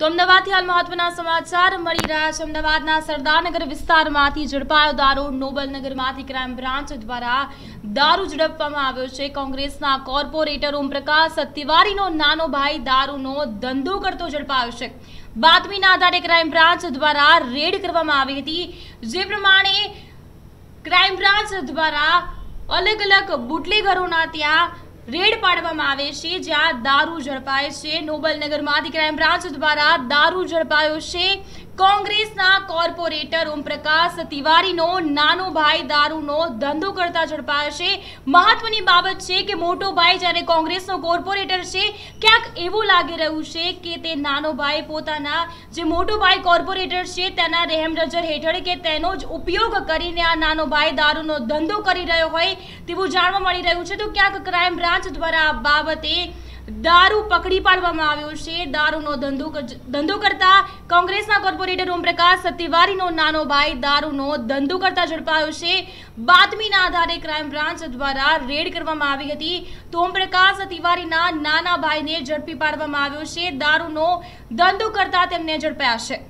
તો અમદાવાદથી હાલ મહત્વના સમાચાર. મળી રહ્યા છે અમદાવાદના સરદારનગર વિસ્તારમાંથી ઝડપાયો દારૂ. નોબલનગરમાંથી ક્રાઇમ બ્રાન્ચ દ્વારા દારૂ ઝડપવામાં આવ્યો છે. કોંગ્રેસના કોર્પોરેટર ઓમપ્રકાશ તિવારીનો નાનો ભાઈ દારૂનો ધંધો કરતો ઝડપાયો છે. બાતમીના આધારે ક્રાઇમ બ્રાન્ચ દ્વારા રેડ કરવામાં આવી હતી. જે પ્રમાણે ક્રાઇમ બ્રાન્ચ દ્વારા અલગ અલગ બુટલેગરોના ત્યાં રેડ પાડવામાં આવે છે, જ્યાં દારૂ ઝડપાય છે. નોબલનગરમાંથી ક્રાઇમ બ્રાન્ચ દ્વારા દારૂ ઝડપાયો છે. કોંગ્રેસના કોર્પોરેટર ઓમપ્રકાશ તિવારીનો, નાનો ભાઈ દારૂનો ધંધો કરતા ઝડપાયો છે. મહત્વની બાબત છે કે મોટો ભાઈ જ્યારે કોંગ્રેસનો કોર્પોરેટર છે, ક્યાંક એવું લાગી રહ્યું છે કે તે નાનો ભાઈ પોતાના જે મોટો ભાઈ કોર્પોરેટર છે, તેના રહેમરજર હેઠળ કે તેનો જ ઉપયોગ કરીને આ નાનો ભાઈ દારૂનો ધંધો કરી રહ્યો હોય તેવું જાણવા મળી રહ્યું છે. તો ક્યાંક ક્રાઇમ બ્રાન્ચ દ્વારા આ બાબતે દારૂ પકડી પાડવામાં આવ્યો છે. દારૂનો ધંધો ધંધો કરતા કોંગ્રેસના કોર્પોરેટર ઓમપ્રકાશ સતિવારીનો નાનો ભાઈ દારૂનો ધંધો કરતા ઝડપાયો છે. બાતમીના આધારે ક્રાઇમ બ્રાન્ચ દ્વારા રેડ કરવામાં આવી હતી. તો ઓમપ્રકાશ સતિવારીના નાના ભાઈને ઝડપી પાડવામાં આવ્યો છે. દારૂનો ધંધો કરતા તેમને ઝડપાયા છે.